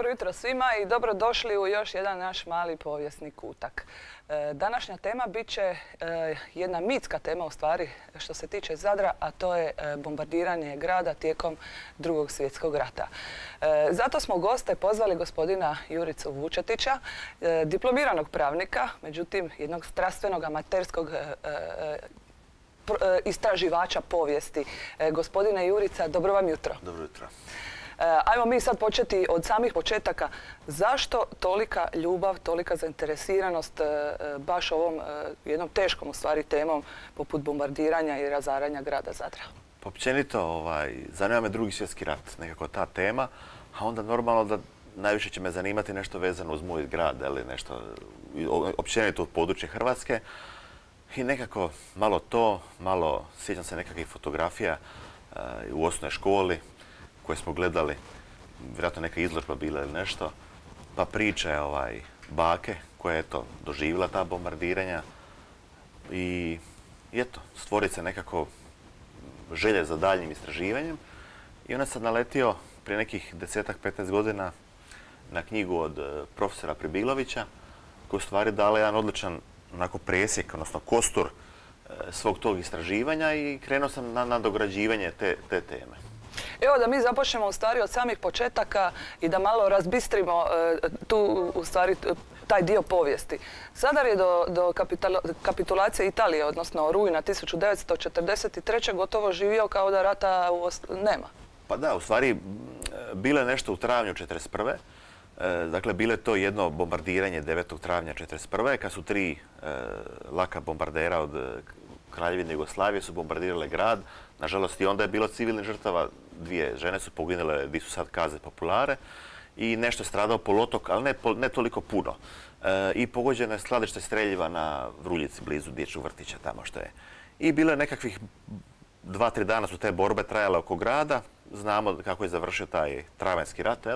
dobro jutro svima i dobrodošli u još jedan naš mali povijesni kutak. E, današnja tema bit će e, jedna mitska tema u stvari što se tiče Zadra, a to je e, bombardiranje grada tijekom drugog svjetskog rata. Zato smo goste pozvali gospodina Juricu Vučetića, diplomiranog pravnika, međutim jednog strastvenog amaterskog istraživača povijesti. Gospodine Jurica, dobro vam jutro. Dobro jutro. E, ajmo mi sad početi od samih početaka. Zašto tolika ljubav, tolika zainteresiranost e, e, baš ovom jednom teškom u stvari temom poput bombardiranja i razaranja grada Zadra? Općenito, ovaj, zanima me drugi svjetski rat, nekako ta tema, a onda normalno da najviše će me zanimati nešto vezano uz moj grad ili nešto općenito od područje Hrvatske. I nekako malo to, malo sjećam se nekakvih fotografija u osnovnoj školi, koje smo gledali, vjerojatno neka izložba bila ili nešto, pa priče ovaj, bake koja je to doživjela ta bombardiranja i eto, stvoriti se nekako želje za daljnjim istraživanjem i ona sad naletio prije nekih desetak, 15 godina na knjigu od e, profesora Pribilovića koja u stvari dala jedan odličan onako presjek, odnosno kostur e, svog tog istraživanja i krenuo sam na nadograđivanje te, te teme. Evo da mi započnemo u stvari od samih početaka i da malo razbistrimo e, tu u stvari taj dio povijesti. Sadar je do, kapitulacije Italije, odnosno rujna 1943. gotovo živio kao da rata nema. Pa da, u stvari bilo je nešto u travnju 1941. E, dakle, bile to jedno bombardiranje 9. travnja 1941. kad su tri e, laka bombardera od Kraljevine Jugoslavije su bombardirale grad. Nažalost i onda je bilo civilnih žrtava, dvije žene su poginule gdje su sad kaze populare i nešto je stradao polotok, ali ne, toliko puno. E, I pogođeno je skladište streljiva na Vruljici, blizu dječjeg vrtića tamo što je. I bilo je nekakvih dva, tri dana su te borbe trajale oko grada. Znamo kako je završio taj travanjski rat,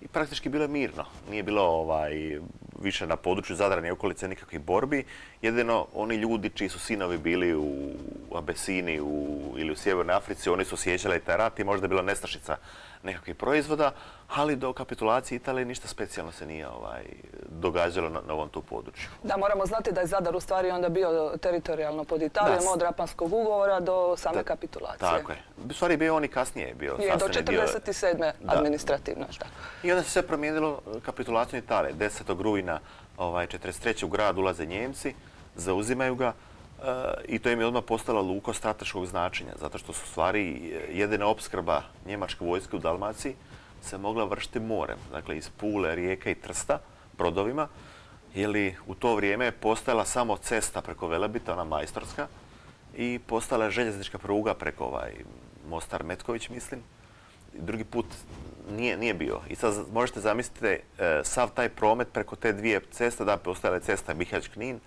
i praktički bilo je mirno. Nije bilo ovaj, više na području Zadrane i okolice nikakvih borbi. Jedino oni ljudi čiji su sinovi bili u Abesini u, ili u Sjevernoj Africi, oni su osjećali taj rat i možda je bila nestašica nekakvih proizvoda, ali do kapitulacije Italije ništa specijalno se nije ovaj, događalo na, ovom tu području. Da, moramo znati da je Zadar u stvari onda bio teritorijalno pod Italijom od Rapanskog ugovora do same kapitulacije. Tako je. U stvari bio on i kasnije bio. Je, do 47. administrativno. I onda se sve promijenilo kapitulacijom Italije. 10. rujna ovaj, 43. u grad ulaze Njemci, zauzimaju ga E, i to im je odmah postala luko strateškog značenja, zato što su stvari jedina opskrba njemačke vojske u Dalmaciji se mogla vršiti morem, dakle iz Pule, Rijeke i Trsta, brodovima, jer u to vrijeme je postajala samo cesta preko Velebita, ona majstorska, i postala je željeznička pruga preko ovaj Mostar Metković, mislim. Drugi put nije, nije bio. I sad možete zamisliti e, sav taj promet preko te dvije ceste, da postajala je cesta Bihać-Knin,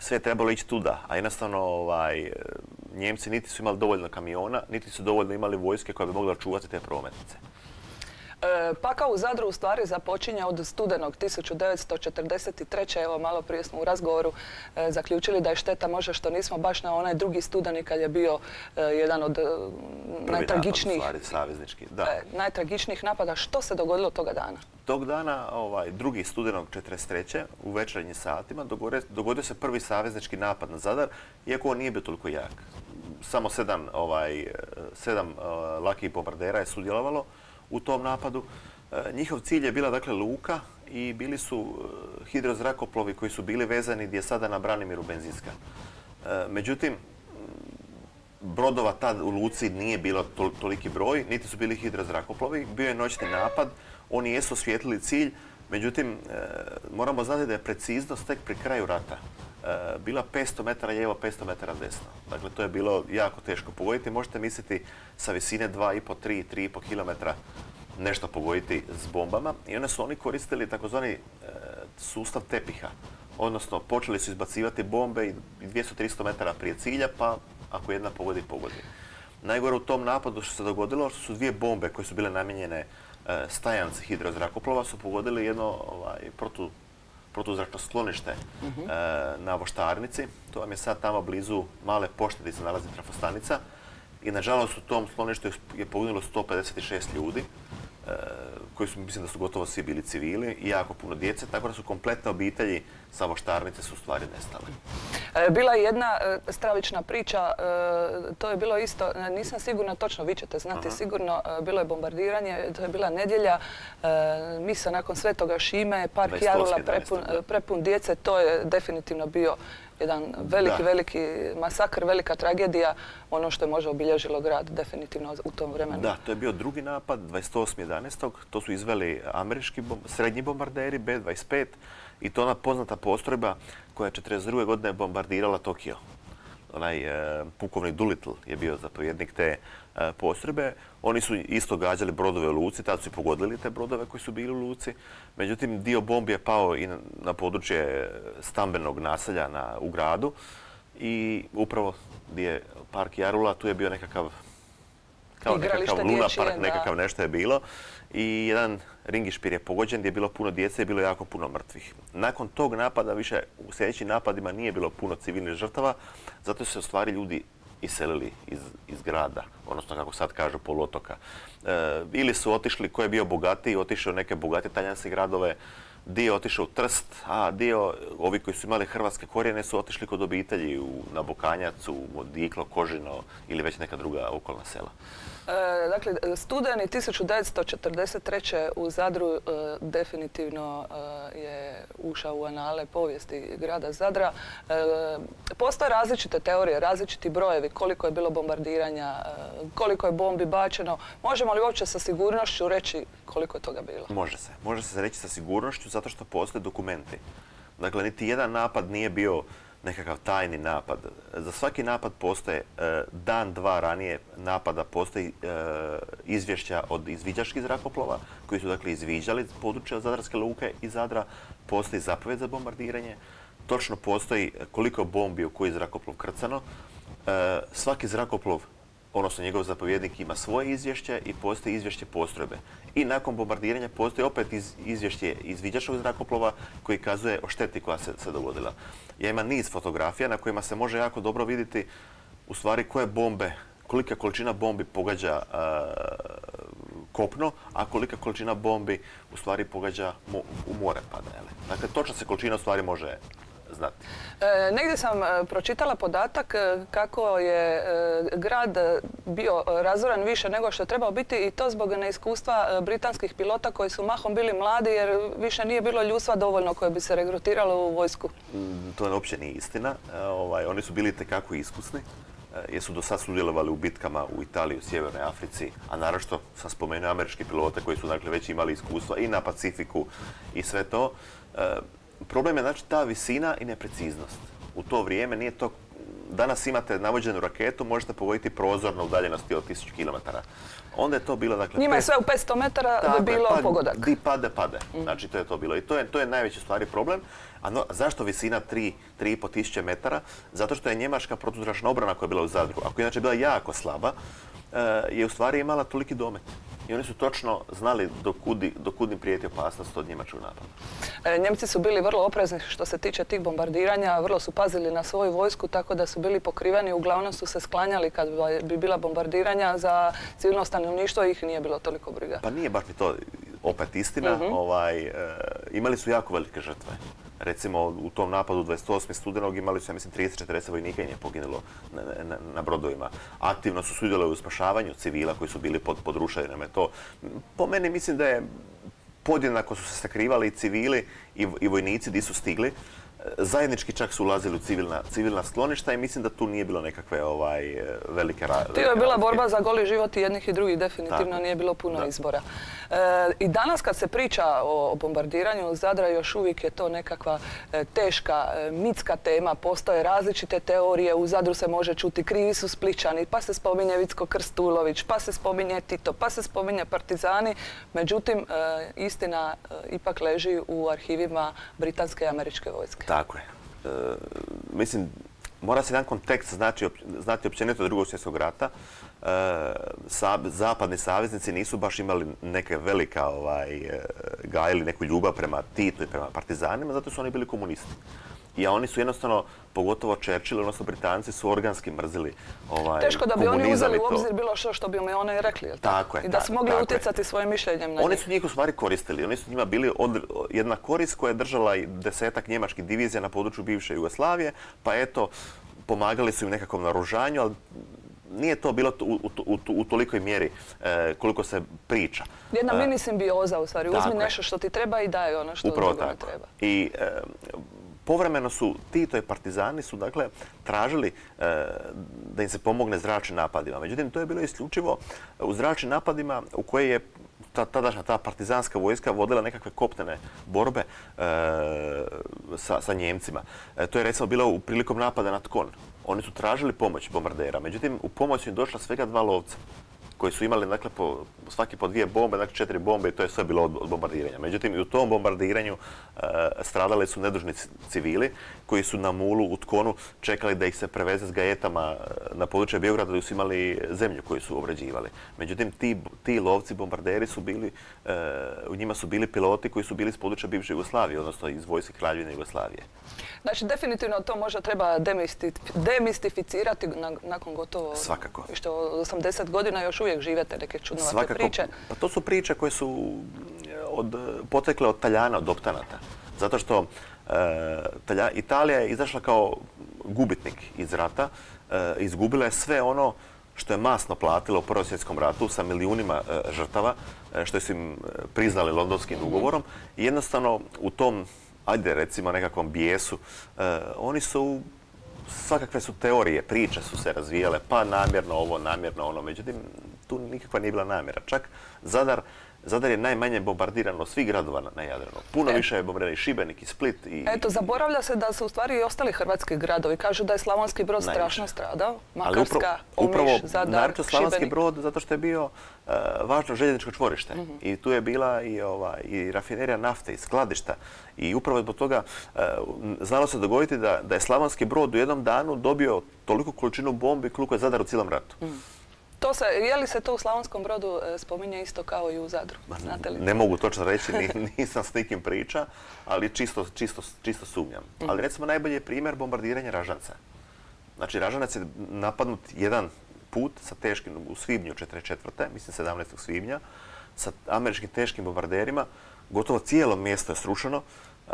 sve je trebalo ići tuda, a jednostavno ovaj, Njemci niti su imali dovoljno kamiona, niti su dovoljno imali vojske koja bi mogla čuvati te prometnice. E, Pakao u Zadru u stvari započinja od studenog 1943. Evo malo prije smo u razgovoru e, zaključili da je šteta možda što nismo baš na onaj drugi studeni kad je bio e, jedan od najtragičnijih, najtragičnijih napada. Što se dogodilo toga dana? Tog dana, ovaj, drugi studenog 1943. u večernjim satima dogodio, se prvi saveznički napad na Zadar, iako on nije bio toliko jak. Samo sedam, ovaj, sedam lakih bombardera je sudjelovalo u tom napadu. E, njihov cilj je bila dakle luka i bili su e, hidrozrakoplovi koji su bili vezani gdje je sada na Branimiru benzinska. E, međutim, brodova tad u luci nije bilo toliki broj, niti su bili hidrozrakoplovi, bio je noćni napad, oni jesu osvijetlili cilj, međutim, moramo znati da je preciznost tek pri kraju rata bila 500 metara lijevo, 500 metara desno. Dakle, to je bilo jako teško pogoditi. Možete misliti sa visine 2,5, 3, 3,5 km nešto pogoditi s bombama. I onda su oni koristili takozvani e, sustav tepiha. Odnosno, počeli su izbacivati bombe i 200-300 metara prije cilja, pa ako jedna pogodi, pogodi. Najgore u tom napadu što se dogodilo, što su dvije bombe koje su bile namijenjene e, stajanci hidrozrakoplova, su pogodili jedno ovaj, protu protuzračno sklonište mhm. e, na Voštarnici. To vam je sad tamo blizu male pošte gdje se nalazi trafostanica. I nažalost u tom skloništu je poginulo 156 ljudi. Koji su, mislim da su gotovo svi bili civili i jako puno djece, tako da su kompletne obitelji sa voštarnice su u stvari nestale. E, bila je jedna e, stravična priča, to je bilo isto, nisam sigurna točno, vi ćete znati sigurno, bilo je bombardiranje, to je bila nedjelja, misa nakon Svetoga Šime, park Jarula prepun, prepun djece, to je definitivno bio jedan veliki, veliki masakr, velika tragedija, ono što je možda obilježilo grad definitivno u tom vremenu. Da, to je bio drugi napad, 28.11. To su izveli američki srednji bombarderi, B-25 i to ona poznata postrojba koja je 1942. godine bombardirala Tokio. Onaj e, pukovnik Doolittle je bio zapovjednik te e, postrojbe. Oni su isto gađali brodove u Luci, tad su i pogodili te brodove koji su bili u Luci. Međutim, dio bombi je pao i na, područje stambenog naselja u gradu i upravo gdje je park Jarula, tu je bio nekakav kao nekakav luna park, nekakav nešto je bilo. I jedan ringišpir je pogođen gdje je bilo puno djece i bilo jako puno mrtvih. Nakon tog napada više u sljedećim napadima nije bilo puno civilnih žrtava, zato su se u stvari ljudi iselili iz, iz grada, odnosno kako sad kažu poluotoka. E, ili su otišli, ko je bio bogatiji, otišao u neke bogate talijanske gradove, dio otišao u Trst, a dio, ovi koji su imali hrvatske korijene su otišli kod obitelji u, na Bokanjac, u Modiklo, Kožino ili već neka druga okolna sela. E, dakle, studeni 1943. u Zadru e, definitivno e, je ušao u anale povijesti grada Zadra. Postoje različite teorije, različiti brojevi, koliko je bilo bombardiranja, koliko je bombi bačeno. Možemo li uopće sa sigurnošću reći koliko je toga bilo? Može se. Može se reći sa sigurnošću zato što postoje dokumenti. Dakle, niti jedan napad nije bio nekakav tajni napad. Za svaki napad postoje e, dan, dva ranije napada postoji e, izvješća od izviđačkih zrakoplova koji su dakle izviđali područje Zadarske luke i Zadra. Postoji zapovjed za bombardiranje. Točno postoji koliko bombi u koji zrakoplov krcano. E, svaki zrakoplov odnosno njegov zapovjednik ima svoje izvješće i postoji izvješće postrojbe. I nakon bombardiranja postoji opet iz, izvješće izviđačkog zrakoplova koji kazuje o šteti koja se, dogodila. Ja imam niz fotografija na kojima se može jako dobro vidjeti u stvari koje bombe, kolika količina bombi pogađa kopno, a kolika količina bombi u stvari pogađa u more. Dakle, točna se količina u stvari može znati. E, negdje sam e, pročitala podatak e, kako je grad bio razoran više nego što je trebao biti i to zbog neiskustva britanskih pilota koji su mahom bili mladi jer više nije bilo ljudstva dovoljno koje bi se regrutiralo u vojsku. Mm, to je uopće nije istina. Ovaj, oni su bili tekako iskusni jer su do sad sudjelovali u bitkama u Italiji, u Sjevernoj Africi, a naročito sam spomenuo američki pilote koji su dakle već imali iskustva i na Pacifiku i sve to problem je znači ta visina i nepreciznost. U to vrijeme nije to danas imate navođenu raketu, možete pogoditi prozor na udaljenosti od 1000 km. Onda je to bilo, dakle... Njima je sve u 500 metara da bilo pogodak. Di pade, pade. Mm. Znači, to je to bilo. I to je, to je najveći stvari problem. A zašto visina 3, 3,5 tisuće metara? Zato što je njemaška protuzračna obrana koja je bila u Zadru, ako je inače bila jako slaba, eh, je u stvari imala toliki domet i oni su točno znali do kud im prijeti opasnost od njemačkog napada. E, Njemci su bili vrlo oprezni što se tiče tih bombardiranja, vrlo su pazili na svoju vojsku tako da su bili pokriveni, uglavnom su se sklanjali kad bi bila bombardiranja za civilno stanovništvo ih nije bilo toliko briga. Pa nije baš ni to opet istina, mhm. ovaj, e, imali su jako velike žrtve recimo u tom napadu 28. studenog imali su, ja mislim, 30-40 vojnika i nije poginulo na, brodovima. Aktivno su sudjelovali u spašavanju civila koji su bili pod, pod rušavinama. Po meni mislim da je podjednako su se sakrivali i civili i, i vojnici di su stigli zajednički čak su ulazili u civilna, civilna skloništa i mislim da tu nije bilo nekakve ovaj, velike razlike. To je bila borba za goli život i jednih i drugih, definitivno nije bilo puno izbora. E, I danas kad se priča o bombardiranju Zadra, još uvijek je to nekakva e, teška, e, mitska tema, postoje različite teorije, u Zadru se može čuti krivi su spličani, pa se spominje Vicko Krstulović, pa se spominje Tito, pa se spominje Partizani, međutim istina ipak leži u arhivima britanske i američke vojske. Tako je. E, mislim, mora se jedan kontekst znati, znati općenito drugog svjetskog rata. E, zapadni saveznici nisu baš imali neke velika ovaj, e, gajili neku ljubav prema Titu i prema partizanima, zato su oni bili komunisti. I oni su jednostavno, pogotovo Churchill, odnosno Britanci, su organski mrzili ovaj, Teško da bi oni uzeli u obzir bilo što što bi im oni rekli, jel Tako je, I da su mogli utjecati svojim mišljenjem na Oni njih. su njih u stvari koristili. Oni su njima bili od- jedna korist koja je držala i desetak njemačkih divizija na području bivše Jugoslavije, pa eto, pomagali su im nekakvom naružanju, ali nije to bilo u, u, u, u tolikoj mjeri e, koliko se priča. Jedna E, mini simbioza u stvari. Uzmi nešto što ti treba i daj ono što drugo ne treba. I e, povremeno su Tito i partizani su dakle tražili e, da im se pomogne zračnim napadima. Međutim, to je bilo isključivo u zračnim napadima u koje je ta, tadašnja ta partizanska vojska vodila nekakve kopnene borbe e, sa, sa Njemcima. E, to je recimo bilo u prilikom napada na Tkon. Oni su tražili pomoć bombardera, međutim u pomoć su im došla svega dva lovca koji su imali dakle, po, svaki po dvije bombe, dakle četiri bombe i to je sve bilo od, od bombardiranja. Međutim, i u tom bombardiranju e, stradali su nedužni ci- civili koji su na mulu u Tkonu čekali da ih se preveze s gajetama e, na područje Beograda gdje su imali zemlju koju su obrađivali. Međutim, ti, ti lovci, bombarderi su bili, e, u njima su bili piloti koji su bili iz područja bivše Jugoslavije, odnosno iz vojske Kraljevine Jugoslavije. Znači, definitivno to možda treba demisti- demistificirati na- nakon gotovo... Svakako. Što 80 godina još uvijek živete neke čudnovate priče. Pa to su priče koje su e, od, potekle od Taljana, od optanata. Zato što e, Talja- Italija je izašla kao gubitnik iz rata, e, izgubila je sve ono što je masno platila u Prvom svjetskom ratu sa milijunima e, žrtava, što su im priznali londonskim ugovorom i jednostavno u tom, ajde recimo nekakvom bijesu, oni su svakakve su teorije, priče su se razvijale, pa namjerno ovo, namjerno ono, međutim, tu nikakva nije bila namjera. Čak Zadar, Zadar je najmanje bombardiran od svih gradova na, Jadranu. Puno E. više je bombardiran i Šibenik i Split. I, Eto, zaboravlja se da su u stvari i ostali hrvatski gradovi. Kažu da je Slavonski brod Najviše. strašno stradao. Ali Makarska, upravo, Omiš, upravo Zadar, Slavonski Šibenik. brod zato što je bio e, važno željezničko čvorište. Mhm. I tu je bila i, ovaj, i rafinerija nafte i skladišta. I upravo zbog toga e, znalo se dogoditi da, da je Slavonski brod u jednom danu dobio toliku količinu bombi koliko je Zadar u cijelom ratu. To se, je li se to u Slavonskom brodu e, spominje isto kao i u Zadru? Znate li? Ne mogu točno reći, ni- nisam s nikim priča, ali čisto, čisto, čisto sumnjam. Mhm. Ali recimo najbolji je primjer bombardiranja Ražanca. Znači Ražanac je napadnut jedan put sa teškim, u svibnju 44. mislim 17. svibnja, sa američkim teškim bombarderima. Gotovo cijelo mjesto je srušeno e,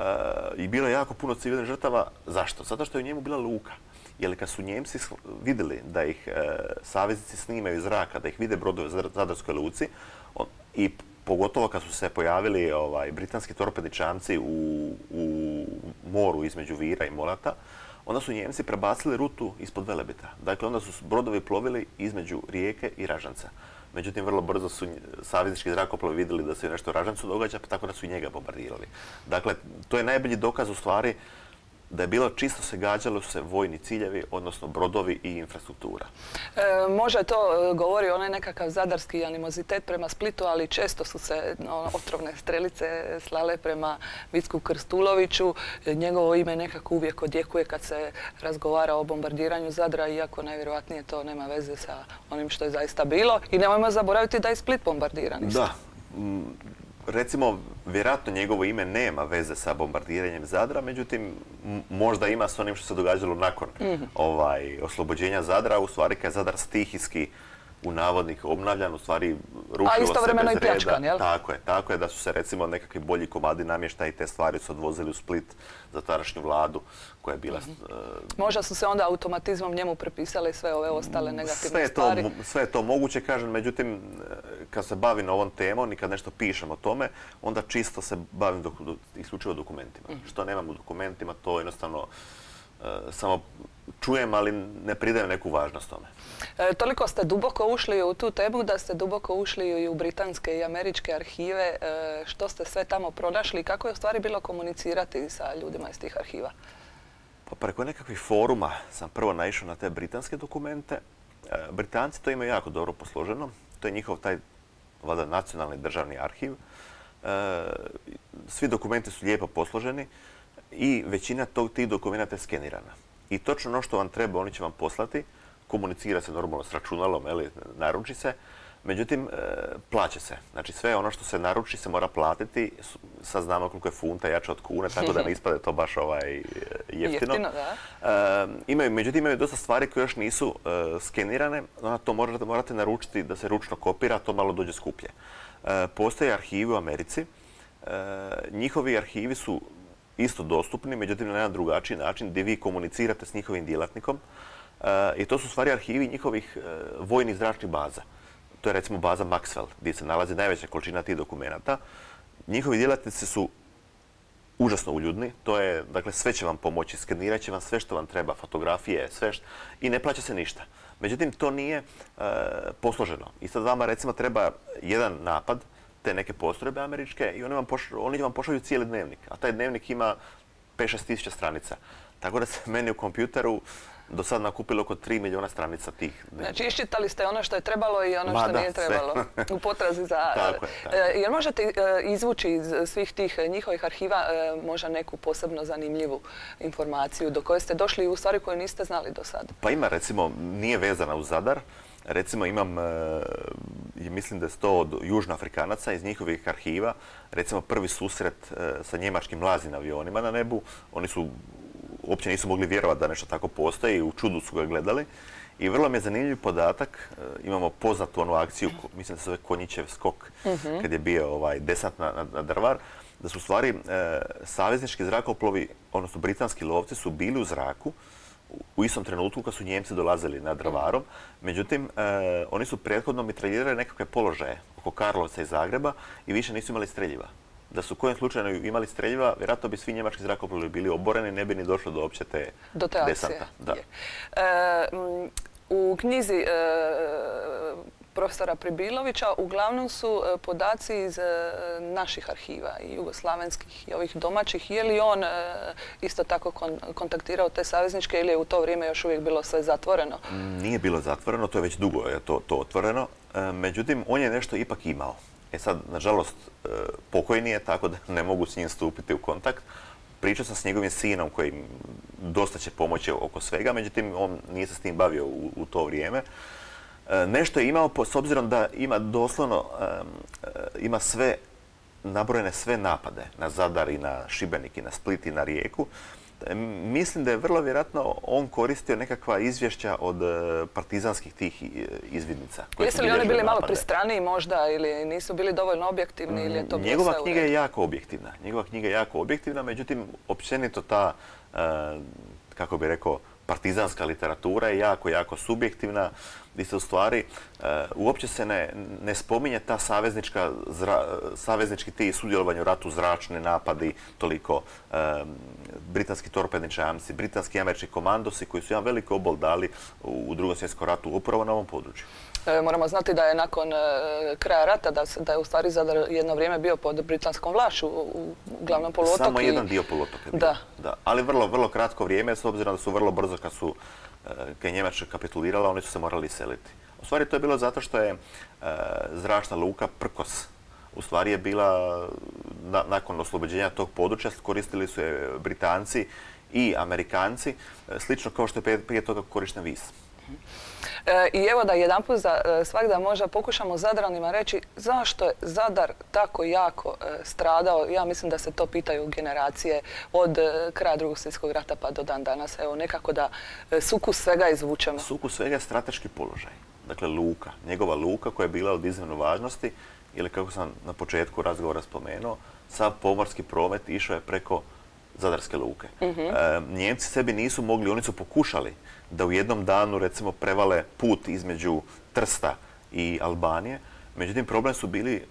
i bilo je jako puno civilnih žrtava. Zašto? Zato što je u njemu bila luka. Jer kad su Njemci vidjeli da ih e, saveznici snimaju iz zraka, da ih vide brodovi u Zadar- Zadarskoj luci i pogotovo kad su se pojavili ovaj, britanski torpedni čamci u, u moru između Vira i Molata, onda su Njemci prebacili rutu ispod Velebita. Dakle, onda su brodovi plovili između Rijeke i Ražanca. Međutim, vrlo brzo su saveznički zrakoplovi vidjeli da se nešto u Ražancu događa, pa tako da su i njega bombardirali. Dakle, to je najbolji dokaz u stvari da je bilo čisto se gađalo se vojni ciljevi, odnosno brodovi i infrastruktura. E, može to e, govori onaj nekakav zadarski animozitet prema Splitu, ali često su se ono, otrovne strelice slale prema Vicku Krstuloviću. E, Njegovo ime nekako uvijek odjekuje kad se razgovara o bombardiranju Zadra, iako najvjerojatnije to nema veze sa onim što je zaista bilo. I nemojmo zaboraviti da je Split bombardiran. Da. Recimo, vjerojatno njegovo ime nema veze sa bombardiranjem Zadra, međutim, možda ima s onim što se događalo nakon Mhm. ovaj, oslobođenja Zadra, u stvari kad je Zadar stihijski u navodnik obnavljan, u stvari rušilo istovremeno se i bez reda. pljačkan, jel? Tako je, tako je da su se recimo nekakvi bolji komadi namještaja i te stvari su odvozili u Split za tadašnju vladu koja je bila Mhm. e, Možda su se onda automatizmom njemu prepisale sve ove ostale negativne sve to, stvari. mo- sve je to moguće, kažem, međutim, e, kad se bavim ovom temom i kad nešto pišem o tome, onda čisto se bavim dok, do- isključivo dokumentima. Mhm. Što nemam u dokumentima, to jednostavno e, samo čujem, ali ne pridajem neku važnost tome. E, toliko ste duboko ušli u tu temu da ste duboko ušli i u britanske i američke arhive. E, što ste sve tamo pronašli i kako je u stvari bilo komunicirati sa ljudima iz tih arhiva? Pa preko nekakvih foruma sam prvo naišao na te britanske dokumente. E, Britanci to imaju jako dobro posloženo. To je njihov taj, valjda, nacionalni državni arhiv. Svi dokumenti su lijepo posloženi i većina tog, tih dokumenta je skenirana. I točno ono što vam treba, oni će vam poslati, komunicira se normalno s računalom, eli, naruči se. Međutim, e, plaća se. Znači sve ono što se naruči se mora platiti. Sad znamo koliko je funta jača od kune, tako da ne ispade to baš ovaj jeftino. Jeftino, da. imaju, međutim, imaju dosta stvari koje još nisu skenirane. To morate, morate naručiti da se ručno kopira, to malo dođe skuplje. Postoje arhivi u Americi. Njihovi arhivi su isto dostupni, međutim na jedan drugačiji način gdje vi komunicirate s njihovim djelatnikom. I to su stvari arhivi njihovih vojnih zračnih baza. To je recimo baza Maxwell, gdje se nalazi najveća količina tih dokumenata. Njihovi djelatnici su užasno uljudni. To je, dakle, sve će vam pomoći, skenirat će vam sve što vam treba, fotografije, sve što... I ne plaća se ništa. Međutim, to nije posloženo. I sad vama, recimo, treba jedan napad, te neke postrojbe američke i oni vam, oni vam pošalju cijeli dnevnik. A taj dnevnik ima 5-6 tisuća stranica. Tako da se meni u kompjuteru do sad nakupilo oko 3 milijuna stranica tih. Znači iščitali ste ono što je trebalo i ono što nije trebalo u potrazi za... tako je, e, Jer možete e, izvući iz svih tih njihovih arhiva e, možda neku posebno zanimljivu informaciju do koje ste došli u stvari koje niste znali do sada? Pa ima recimo, nije vezana u Zadar, Recimo imam, mislim da je to od južnoafrikanaca iz njihovih arhiva, recimo prvi susret sa njemačkim mlazim avionima na nebu. Oni su uopće nisu mogli vjerovati da nešto tako postoji i u čudu su ga gledali. I vrlo mi je zanimljiv podatak, e, imamo poznatu onu akciju, mislim da se zove Konjićev skok, mhm. kad je bio ovaj desant na, Drvar, da su u stvari e, saveznički zrakoplovi, odnosno britanski lovci su bili u zraku u istom trenutku kad su Njemci dolazili na Drvarom. Međutim, e, oni su prethodno mitraljirali nekakve položaje oko Karlovca i Zagreba i više nisu imali streljiva da su kojem slučaju imali streljiva, vjerojatno bi svi njemački zrakoplovi bili oboreni, ne bi ni došlo do opće te, do te desanta. Da. E, u knjizi e, profesora Pribilovića uglavnom su e, podaci iz naših arhiva i jugoslavenskih i ovih domaćih. Je li on isto tako kontaktirao te savezničke ili je u to vrijeme još uvijek bilo sve zatvoreno? Nije bilo zatvoreno, to je već dugo je to, to otvoreno. Međutim, on je nešto ipak imao. E sad, nažalost, e, pokojni je, tako da ne mogu s njim stupiti u kontakt. Pričao sam s njegovim sinom koji dosta će pomoći oko svega, međutim, on nije se s tim bavio u, to vrijeme. E, nešto je imao, s obzirom da ima doslovno, e, ima sve, nabrojene sve napade na Zadar i na Šibenik i na Split i na Rijeku. Mislim da je vrlo vjerojatno on koristio nekakva izvješća od e, partizanskih tih e, izvidnica. Jesu li oni bili malo pristraniji možda ili nisu bili dovoljno objektivni ili je to Njegova knjiga je jako objektivna. Njegova knjiga je jako objektivna, međutim, općenito ta, e, kako bi rekao, partizanska literatura je jako, jako subjektivna, gdje se u stvari uopće se ne, spominje ta saveznička, saveznički ti sudjelovanje u ratu, zračne napadi, toliko britanski torpedni čamci, britanski američki komandosi koji su jedan veliki obol dali u drugom svjetskom ratu upravo na ovom području. E, moramo znati da je nakon e, kraja rata, da, je u stvari Zadar jedno vrijeme bio pod britanskom vlašu u, glavnom poluotoku. Samo jedan dio poluotoka je bio. Da. Ali vrlo, vrlo kratko vrijeme, s obzirom da su vrlo brzo kad su e, kad je Njemačka kapitulirala, oni su se morali seliti. U stvari to je bilo zato što je zračna luka Prkos u stvari je bila, nakon oslobođenja tog područja, koristili su je Britanci i Amerikanci, slično kao što je prije toga korišten vis. E, I evo da jedanput za e, svakda možda pokušamo Zadranima reći zašto je Zadar tako jako stradao. Ja mislim da se to pitaju generacije od kraja drugog svjetskog rata pa do dan danas. Evo nekako da sukus svega izvučemo. Sukus svega je strateški položaj. Dakle, luka, njegova luka koja je bila od iznimne važnosti ili kako sam na početku razgovora spomenuo, sav pomorski promet išao je preko Zadarske luke. Mhm. E, Njemci sebi nisu mogli, oni su pokušali da u jednom danu recimo prevale put između Trsta i Albanije, međutim problem su bili e,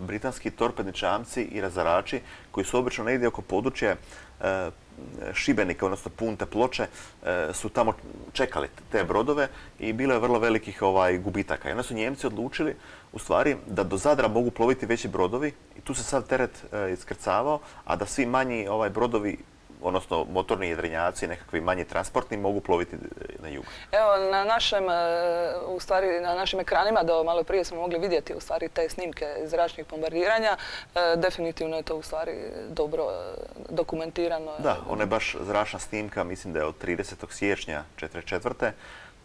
britanski torpedni čamci i razarači koji su obično negdje oko područja e, Šibenika, odnosno Punte Ploče, e, su tamo čekali te brodove i bilo je vrlo velikih ovaj, gubitaka. I onda su Njemci odlučili u stvari da do Zadra mogu ploviti veći brodovi i tu se sad teret e, iskrcavao, a da svi manji ovaj, brodovi odnosno motorni jedrenjaci, nekakvi manji transportni mogu ploviti e, na jug. Evo, na našem, u stvari, na našim ekranima do malo prije smo mogli vidjeti u stvari te snimke zračnih bombardiranja. definitivno je to u stvari dobro dokumentirano. Da, ona je baš zračna snimka, mislim da je od 30. siječnja 1944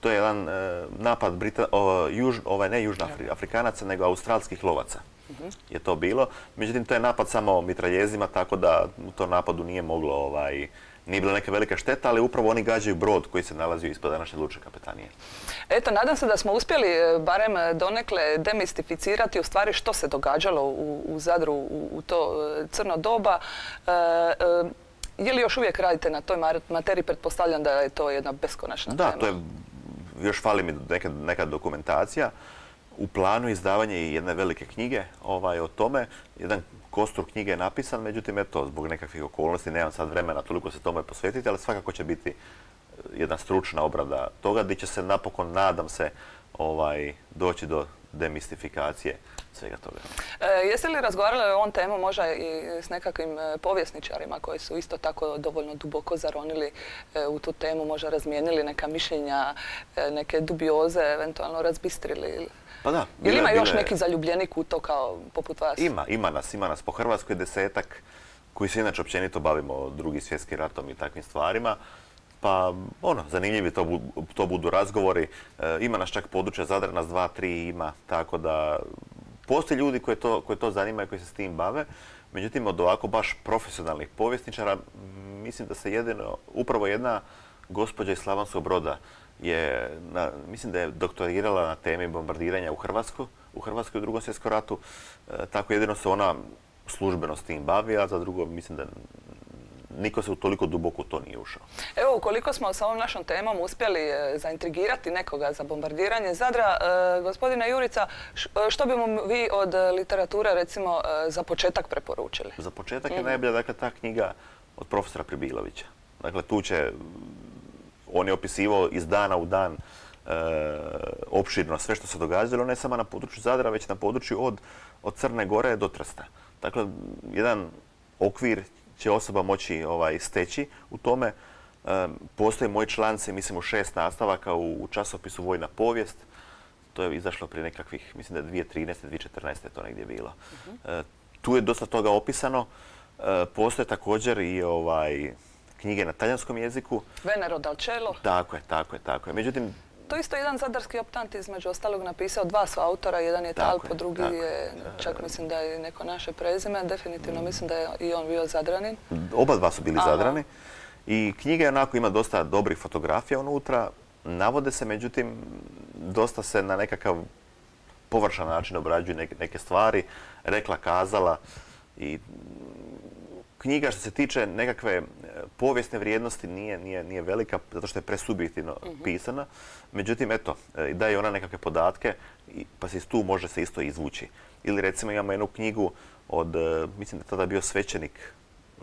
To je jedan e, napad Brita, o, juž, ovaj, ne južna Afrikanaca, nego australskih lovaca je to bilo. Međutim, to je napad samo mitraljezima, tako da u tom napadu nije moglo ovaj, nije bila neka velika šteta, ali upravo oni gađaju brod koji se nalazio ispod današnje lučke kapetanije. Eto, nadam se da smo uspjeli e, barem e, donekle demistificirati u stvari što se događalo u, Zadru u, to e, crno doba. je li još uvijek radite na toj materiji? Pretpostavljam da je to jedna beskonačna tema. Da, to je, još fali mi neka, neka dokumentacija. U planu izdavanje jedne velike knjige ovaj, o tome. Jedan kostur knjige je napisan, međutim, eto, zbog nekakvih okolnosti, nemam sad vremena toliko se tome posvetiti, ali svakako će biti e, jedna stručna obrada toga, gdje će se napokon, nadam se, ovaj, doći do demistifikacije svega toga. E, jeste li razgovarali o ovom temu možda i s nekakvim e, povjesničarima koji su isto tako dovoljno duboko zaronili e, u tu temu, možda razmijenili neka mišljenja, neke dubioze, eventualno razbistrili? Pa da. Ili ima još neki zaljubljenik u to kao poput vas? Ima, ima nas, ima nas. Po Hrvatskoj desetak koji se inače općenito bavimo drugi svjetski ratom i takvim stvarima. Pa, ono, zanimljivi to, to budu razgovori. E, ima nas čak područja Zadra, nas dva, tri ima, tako da postoje ljudi koji to, to zanima i koji se s tim bave. Međutim, od ovako baš profesionalnih povjesničara, mislim da se jedino, upravo jedna gospođa iz Slavonskog broda je, mislim da je doktorirala na temi bombardiranja u Hrvatsku, u Hrvatskoj u drugom svjetskom ratu. E, tako jedino se ona službeno s tim bavi, a za drugo mislim da niko se u toliko duboko to nije ušao. Evo, ukoliko smo sa ovom našom temom uspjeli e, zaintrigirati nekoga za bombardiranje Zadra, e, gospodine Jurica, što bi mu vi od literature recimo za početak preporučili? Za početak je mhm. najbolja dakle, ta knjiga od profesora Pribilovića. Dakle, tu će on je opisivao iz dana u dan e, opširno sve što se događalo, ne samo na području Zadra, već na području od, od Crne Gore do Trsta. Dakle, jedan okvir će osoba moći ovaj, steći u tome. E, postoje moji članci, mislim, u šest nastavaka u, časopisu Vojna povijest. To je izašlo prije nekakvih, mislim da je 2013. 2014. je to negdje bilo. E, tu je dosta toga opisano. postoje također i ovaj, knjige na talijanskom jeziku. Venero dal cielo. Tako je, tako je, tako je. Međutim, to isto jedan zadarski optant između ostalog napisao. Dva su autora, jedan je Talpo, drugi je, čak mislim da je neko naše prezime. Definitivno mislim da je i on bio zadranin. Oba dva su bili zadrani. I knjiga je onako ima dosta dobrih fotografija unutra. Navode se, međutim, dosta se na nekakav površan način obrađuju neke, neke stvari. Rekla, kazala i knjiga što se tiče nekakve e, povijesne vrijednosti nije, nije, nije velika zato što je presubjektivno mhm. pisana. Međutim, eto, e, daje ona nekakve podatke pa se tu može se isto izvući. Ili recimo imamo jednu knjigu od, e, mislim da je tada bio svećenik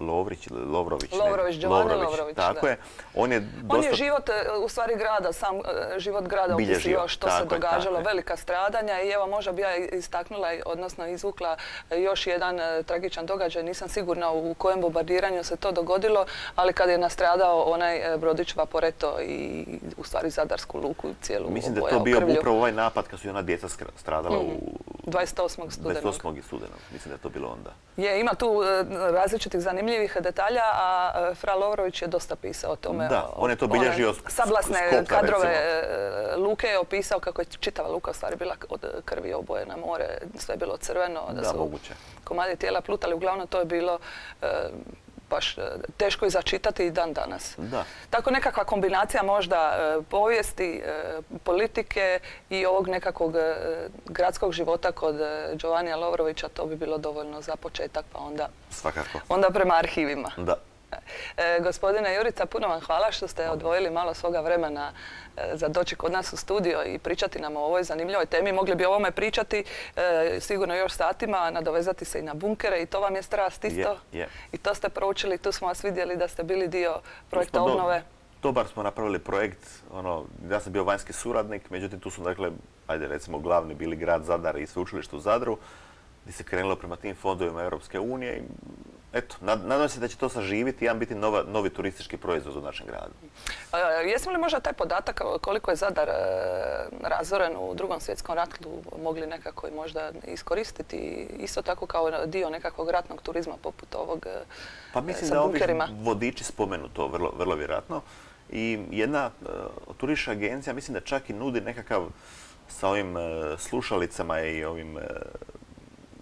Lovrić ili Lovrović. Lovrović, Giovanni Lovrović. tako je. On je, On je život, e, u stvari grada, sam e, život grada opisio što se događalo, velika stradanja i evo možda bi ja istaknula, odnosno izvukla još jedan e, tragičan događaj, nisam sigurna u kojem bombardiranju se to dogodilo, ali kad je nastradao onaj brodić Vaporeto i u stvari Zadarsku luku cijelu Mislim da je to bio upravo ovaj napad kad su ona djeca stradala mm. u 28. studenog. 28. studenog, mislim da je to bilo onda. Je, ima tu različitih zanimljivih detalja, a e, Fra Lovrović je dosta pisao o tome. Da, on je to bilježio Sablasne kadrove e, luke je opisao kako je čitava luka u stvari bila od krvi oboje na more, sve je bilo crveno. Da, su moguće. komadi tijela plutali, uglavnom to je bilo e, baš teško i začitati i dan danas. Da. Tako nekakva kombinacija možda povijesti, politike i ovog nekakvog gradskog života kod Giovannija Lovrovića, to bi bilo dovoljno za početak, pa onda, Svakako. onda prema arhivima. Da. E, gospodine Jurica, puno vam hvala što ste odvojili malo svoga vremena e, za doći kod nas u studio i pričati nam o ovoj zanimljivoj temi. Mogli bi o ovome pričati e, sigurno još satima, nadovezati se i na bunkere i to vam je strast isto. I to ste proučili, tu smo vas vidjeli da ste bili dio projekta obnove. Dobar smo napravili projekt, ono, ja sam bio vanjski suradnik, međutim tu su dakle, ajde recimo glavni bili grad Zadar i sveučilište u Zadru, gdje se krenulo prema tim fondovima Europske unije i eto, nadam se da će to saživiti i jedan biti novi turistički proizvod u našem gradu. E, jesmo li možda taj podatak koliko je Zadar e, razoren u drugom svjetskom ratu mogli nekako i možda iskoristiti isto tako kao dio nekakvog ratnog turizma poput ovog Pa mislim da ovi vodiči spomenu to vrlo, vrlo vjerojatno. I jedna e, turistička agencija, mislim da čak i nudi nekakav sa ovim e, slušalicama i ovim e,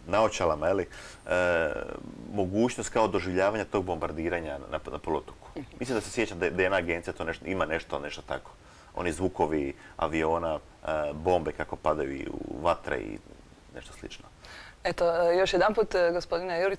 naočalama, je li, mogućnost kao doživljavanja tog bombardiranja na, na polotoku. Mislim da se sjećam da, je jedna agencija to nešto, ima nešto, nešto tako. Oni zvukovi aviona, bombe kako padaju u vatre i nešto slično. Eto, još jedan put, gospodine Jurica,